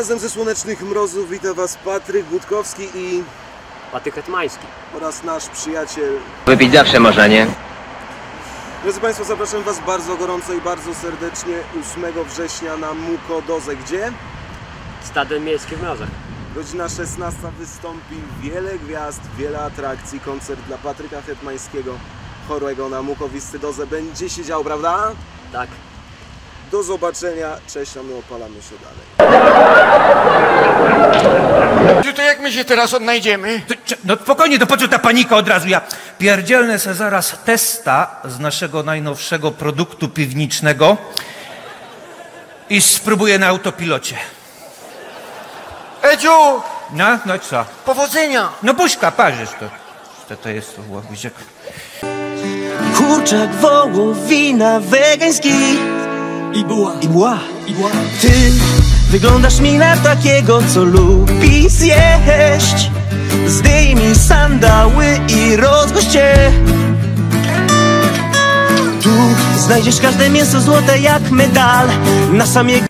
Razem ze Słonecznych Mrozów wita Was Patryk Budkowski i Patryk Hetmański. oraz nasz przyjaciel. Wypić zawsze można, nie? Drodzy Państwo, zapraszam Was bardzo gorąco i bardzo serdecznie 8 września na Mukodozę, gdzie Stadem miejskim w Mrozach. godzina 16 wystąpi wiele gwiazd, wiele atrakcji, koncert dla Patryka Hetmańskiego, chorego na mukowiscydozę będzie się działo, prawda? Tak. Do zobaczenia, cześć, a my opalamy się dalej. Że To jak my się teraz odnajdziemy? To, cze- No spokojnie, to po co ta panika od razu? Ja pierdzielnę se zaraz testa z naszego najnowszego produktu piwniczego i spróbuję na autopilocie. Edziu, No, no i co? powodzenia! No buźka, parzysz to. To, to jest to łowiziek. Kurczak, wołowina, wegański I buła I buła I buła Ty wyglądasz mi na takiego, co lubi zjeść. Zdejmij sandały i rozgość się. Tu znajdziesz każde mięso złote jak medal. Na sam jego